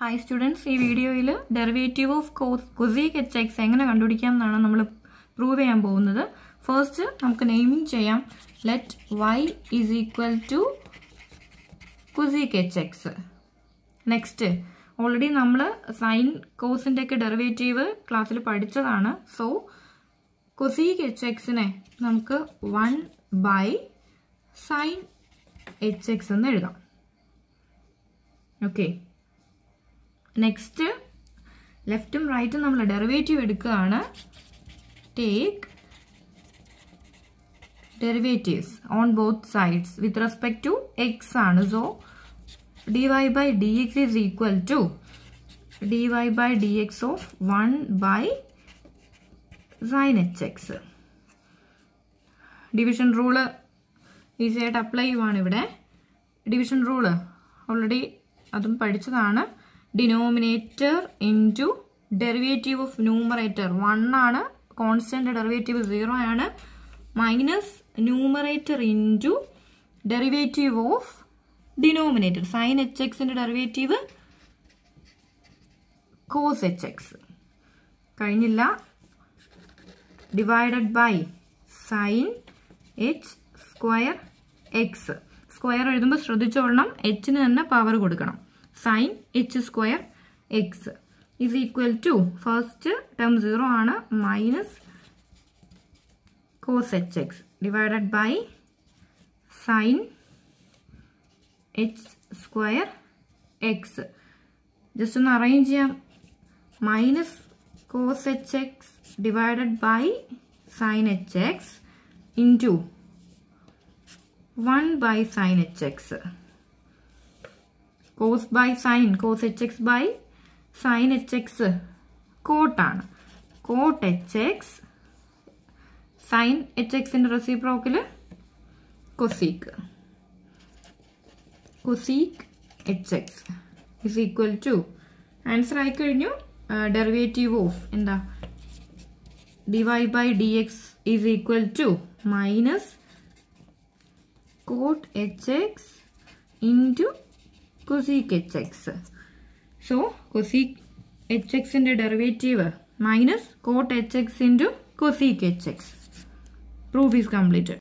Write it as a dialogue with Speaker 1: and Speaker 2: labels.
Speaker 1: Hi students ഈ വീഡിയോയിൽ derivative of cos cosec h x എങ്ങനെ കണ്ടുപിടിക്കാം എന്നാണ് നമ്മൾ പ്രൂവ് ചെയ്യാൻ പോകുന്നത്. ഫസ്റ്റ് നമുക്ക് നെയിമിങ് ചെയ്യാം. Let Y is equal to cosec H X next already നമ്മൾ സൈൻ കോസിന്റെ ഒക്കെ ഡെറിവേറ്റീവ് ക്ലാസ്സിൽ പഠിച്ചതാണ്. സോ കൊസീക് എച്ച് എക്സിനെ നമുക്ക് one by sine h x എന്ന് എഴുതാം. ഓക്കെ നെക്സ്റ്റ് ലെഫ്റ്റും റൈറ്റും നമ്മൾ ഡെറിവേറ്റീവ് എടുക്കുകയാണ്. Take derivatives on both sides with respect to x ആണ്. So d y by d x is equal to d y by d x of one by sine h x division rule ഈസിയായിട്ട് apply ചെയ്യുവാണ് ഇവിടെ. Division rule already അതും പഠിച്ചതാണ്. Denominator into derivative of numerator one ആണ് constant derivative zero ആണ്. Minus numerator into derivative of denominator sine h എക്സിന്റെ derivative cos H X കഴിഞ്ഞില്ല. Divided by sine h square x square എഴുതുമ്പോൾ ശ്രദ്ധിച്ചോളണം. എച്ചിന് തന്നെ പവർ കൊടുക്കണം. Sine h square x is equal to first term zero ആണ് minus cos h x divided by sine h square x just ഒന്ന് arrange ചെയ്യാം. Minus cos H X divided by sine H X into by sine H X cos by sine cos h x by sine h x കോട്ടാണ് cot h x sine h എക്സിന്റെ റെസിപ്രോക്കിൽ cosec cosec h x is equal to answer ആയി കഴിഞ്ഞു derivative of എന്താ? D y by d x is equal to minus cot h x into cosec h x so cosec h എക്സിന്റെ derivative minus cot H X into cosec H X proof is completed